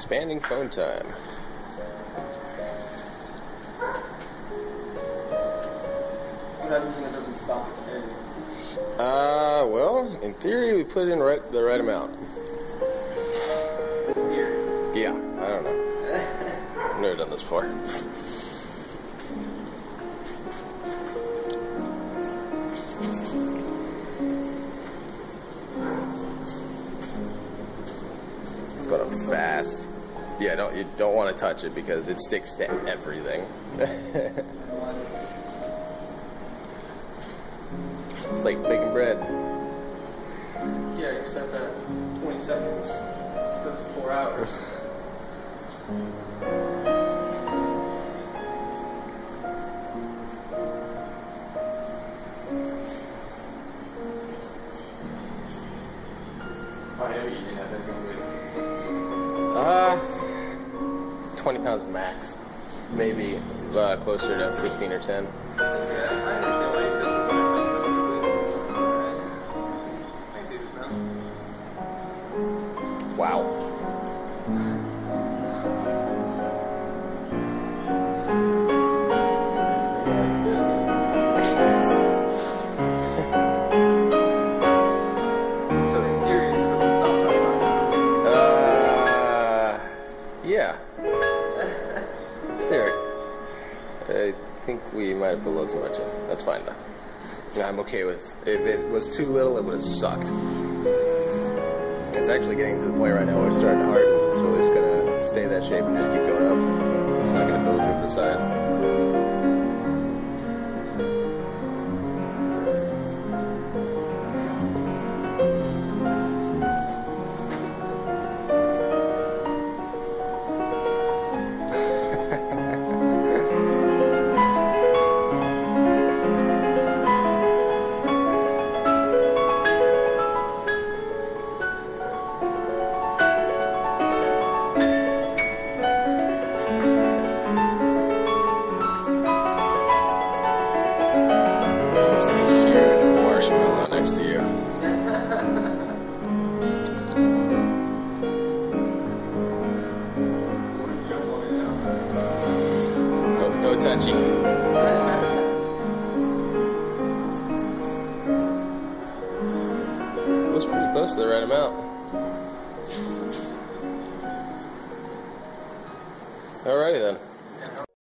Expanding foam time. What happens when it doesn't stop expanding? Uh, well, in theory, we put in right the right amount. Yeah, I don't know. I've never done this before. Going fast. Yeah, don't you don't want to touch it because it sticks to everything. it's like baking bread. Yeah, you start at 20 seconds. It's supposed to four hours. Have that. Uh, 20 pounds max. Maybe uh, closer to 15 or 10. Yeah, I understand. Wow. Think we might have put a little too much in. That's fine though. I'm okay with. If it was too little, it would have sucked. It's actually getting to the point right now where it's starting to harden, so it's gonna stay that shape and just keep going up. It's not gonna build through the side. Next. It. No, no pretty close to the right amount. Alrighty then.